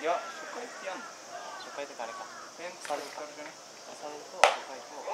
いや、初回ってやんの？初回とか？あれか。ととと。